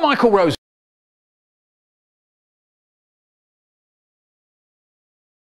Michael Rose.